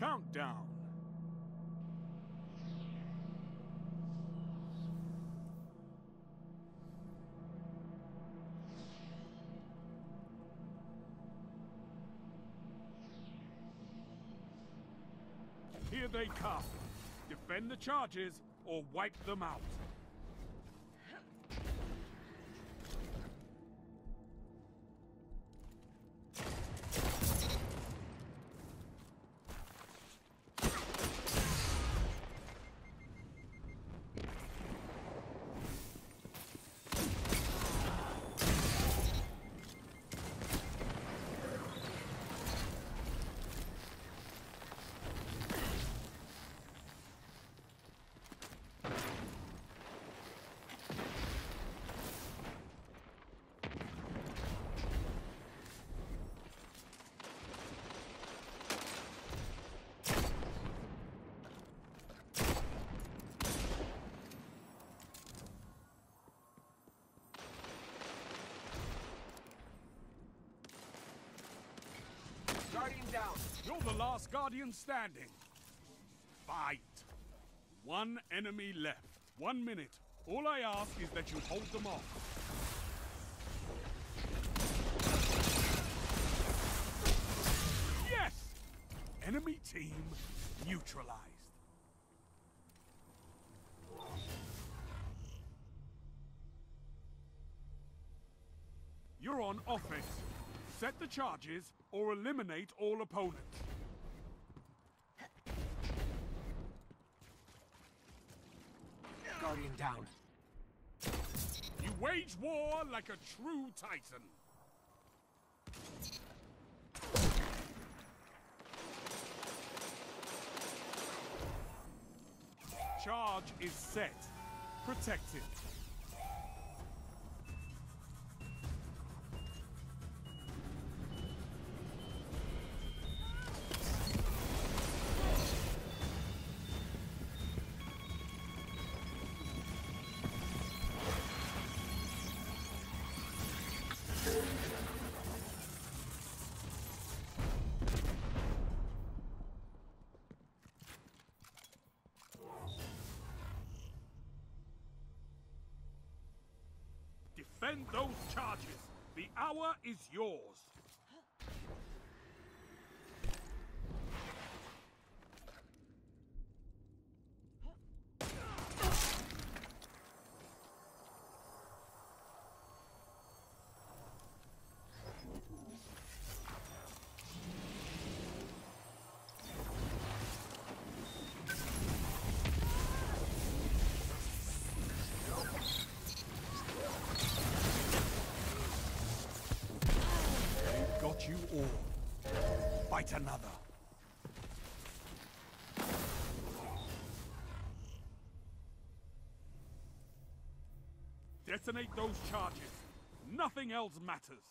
Countdown. Here they come. Defend the charges or wipe them out. Guardian down. You're the last Guardian standing. Fight. One enemy left. One minute. All I ask is that you hold them off. Yes! Enemy team neutralized. You're on offense. Set the charges or eliminate all opponents. Guardian down. You wage war like a true Titan. Charge is set. Protect Protected. Defend those charges. The hour is yours. They've got you all. Fight another. Detonate those charges. Nothing else matters.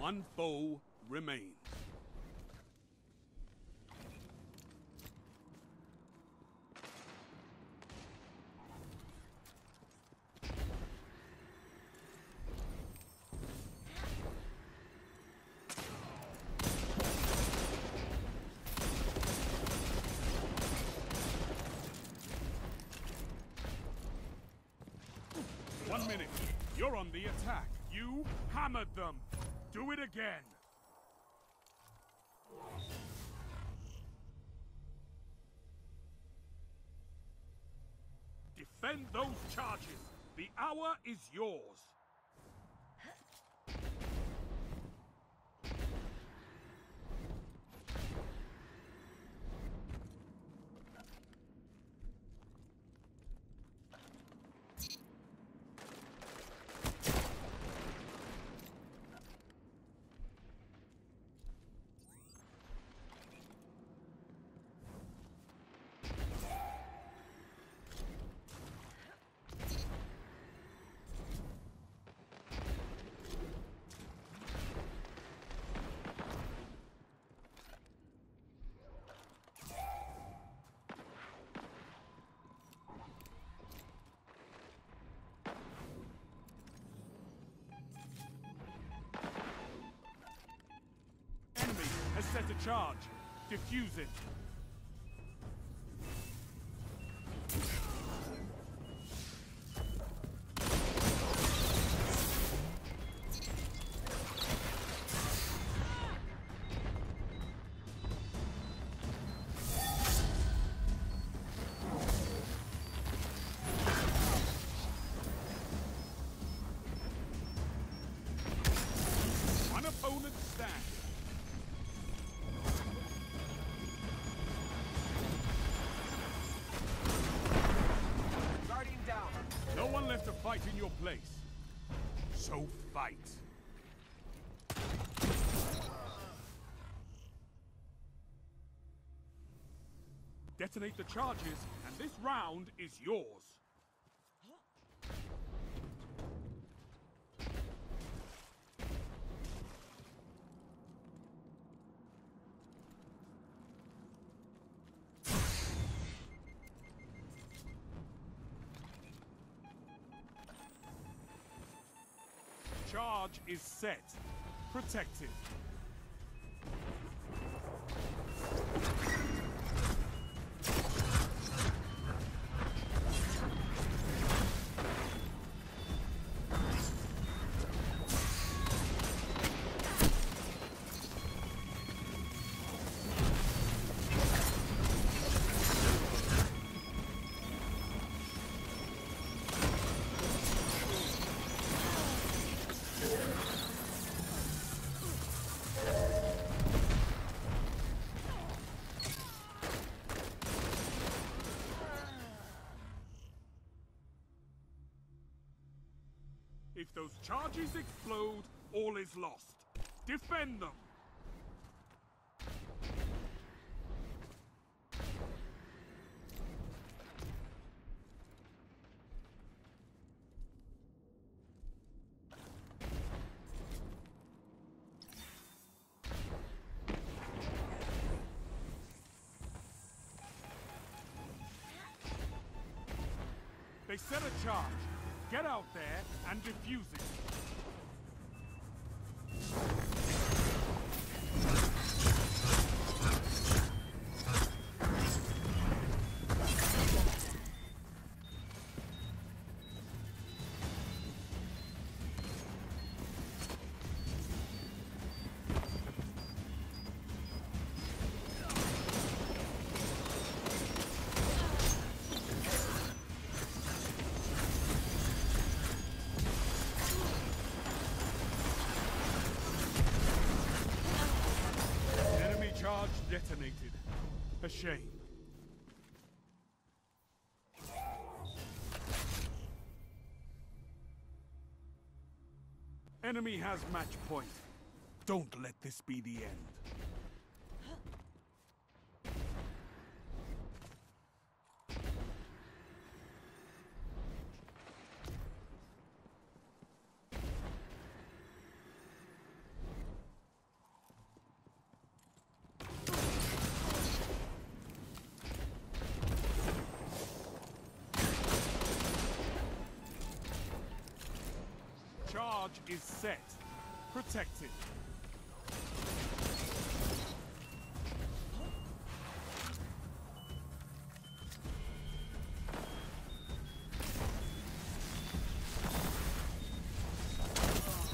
One foe remains. One minute. You're on the attack. You hammered them. Do it again. Defend those charges. The hour is yours. Has set a charge. Defuse it. Fight in your place. So fight. Detonate the charges, and this round is yours. Charge is set. Protected. Those charges explode, all is lost. Defend them! They set a charge. Get out there and defuse it. Detonated. A shame. Enemy has match point. Don't let this be the end. Charge is set. Protected.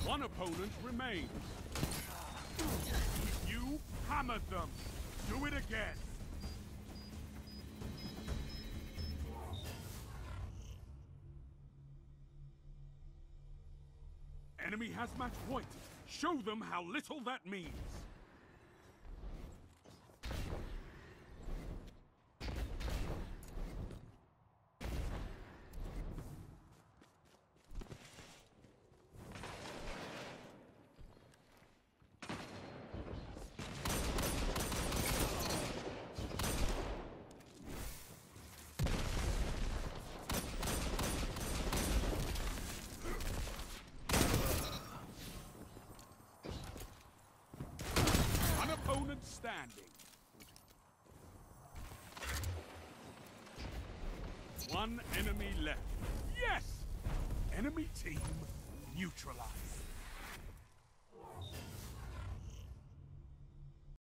One opponent remains. You hammered them. Do it again. Enemy has match point. Show them how little that means. One opponent standing. One enemy left. Yes! Enemy team neutralized.